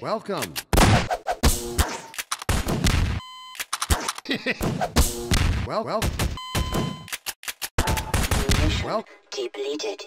Welcome. well, well, Mission Well- depleted.